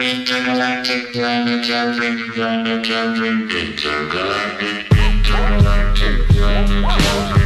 Intergalactic planetary, planetary, intergalactic, intergalactic, planetary,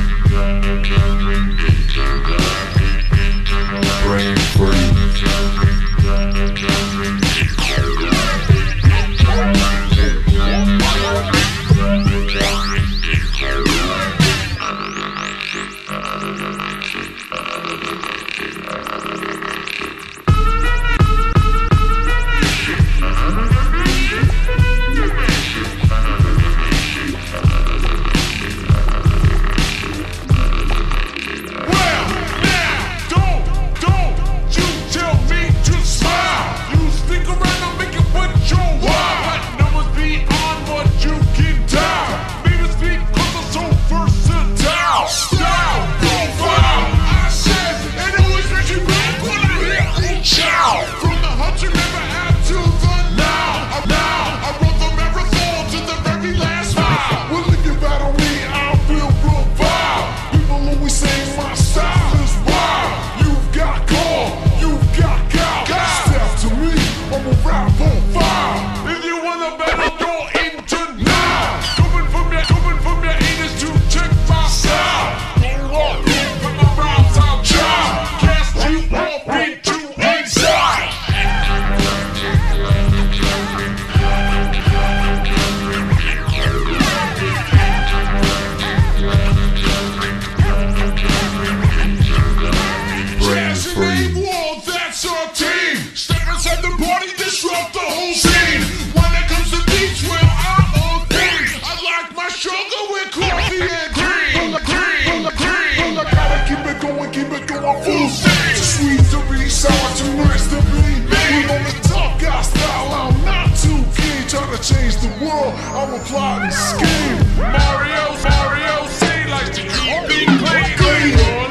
world, I'm a plotting scheme. Mario, Mario, C likes to keep it clean.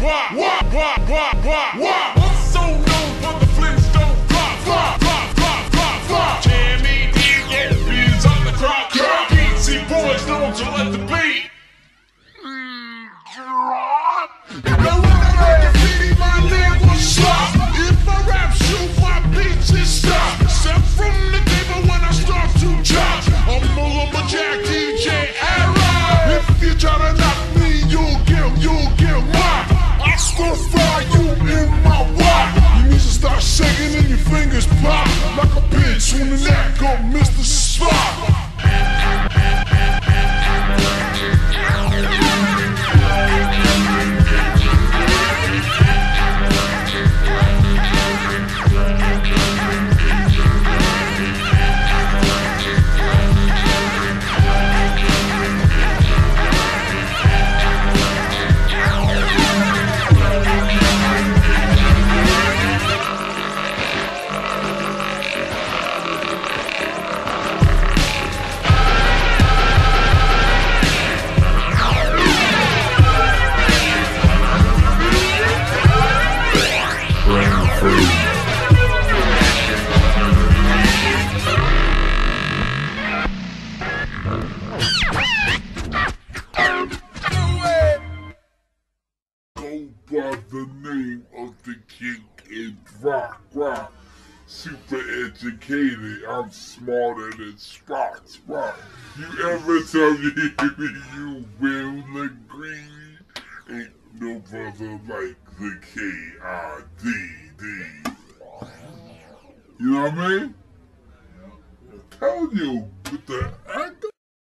Wop, wop, wop, wop, wop. I'm so known for the Flintstone flop, flop, flop, flop, flop, flop. Jammy D, on the crop, crop. Beastie Boys known to let the beat. Now when I graffiti, my name was slop. If I rap shoot, my beats is stop. Step from the table when I start to chop. I'm a lumberjack DJ. If you try to knock me, you'll get, you'll get stir fry you in my wok. Your music start shaking and your fingers pop like a bitch when the by the name of the king in rock rock. Super educated, I'm smarter than Spock Spock. You ever tell me you will agree? Ain't no brother like the K-I-D-D. You know what I mean? I told you with the